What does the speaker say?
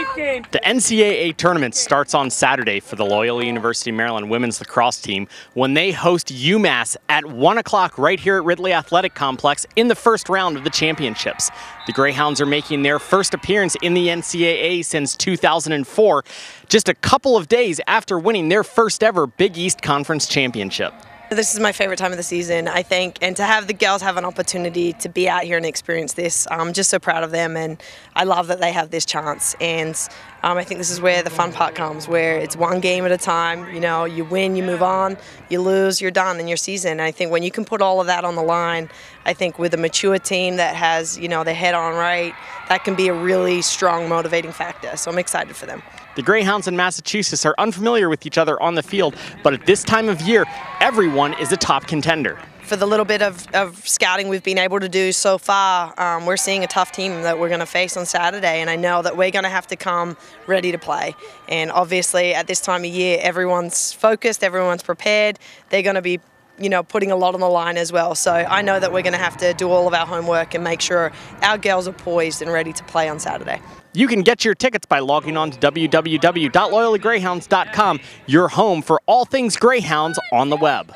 The NCAA tournament starts on Saturday for the Loyola University Maryland women's lacrosse team when they host UMass at 1 o'clock right here at Ridley Athletic Complex in the first round of the championships. The Greyhounds are making their first appearance in the NCAA since 2004, just a couple of days after winning their first ever Big East Conference championship. This is my favorite time of the season, I think, and to have the girls have an opportunity to be out here and experience this, I'm just so proud of them, and I love that they have this chance. And um, I think this is where the fun part comes, where it's one game at a time. You know, you win, you move on, you lose, you're done in your season. And I think when you can put all of that on the line, I think with a mature team that has, you know, their head on right, that can be a really strong motivating factor. So I'm excited for them. The Greyhounds in Massachusetts are unfamiliar with each other on the field, but at this time of year, everyone is a top contender. For the little bit of, of scouting we've been able to do so far, um, we're seeing a tough team that we're going to face on Saturday, and I know that we're going to have to come ready to play. And obviously, at this time of year, everyone's focused, everyone's prepared. They're going to be you know, putting a lot on the line as well. So I know that we're going to have to do all of our homework and make sure our girls are poised and ready to play on Saturday. You can get your tickets by logging on to www.loyolagreyhounds.com, your home for all things Greyhounds on the web.